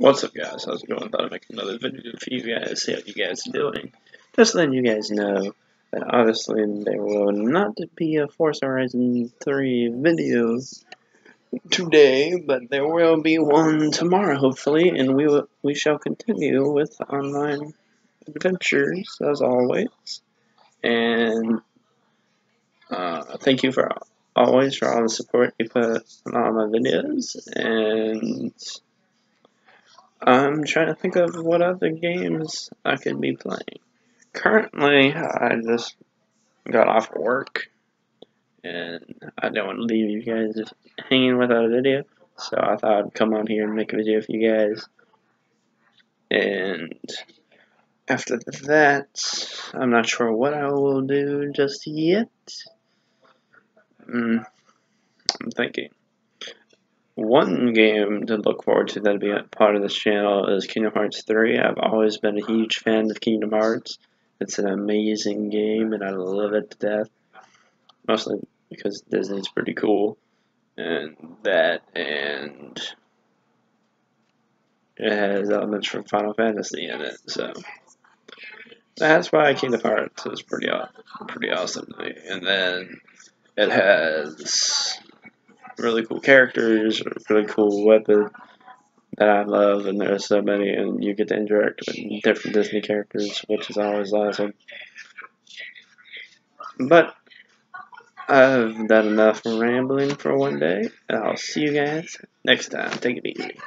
What's up guys, how's it going? Thought I'd make another video for you guys, see how you guys are doing. Just letting you guys know that obviously there will not be a Forza Horizon 3 video today, but there will be one tomorrow hopefully, and we will, we shall continue with online adventures as always. And uh, thank you for always for all the support you put on all my videos, and I'm trying to think of what other games I could be playing. Currently, I just got off work, and I don't want to leave you guys hanging without a video, so I thought I'd come on here and make a video for you guys. And after that, I'm not sure what I will do just yet. Mm, I'm thinking. One game to look forward to that'll be a part of this channel is Kingdom Hearts 3. I've always been a huge fan of Kingdom Hearts. It's an amazing game and I love it to death. Mostly because Disney's pretty cool. And that and it has elements from Final Fantasy in it, so that's why Kingdom Hearts is pretty pretty awesome to me. And then it has really cool characters, really cool weapon that I love, and there's so many, and you get to interact with different Disney characters, which is always awesome. But I've done enough rambling for one day. And I'll see you guys next time. Take it easy.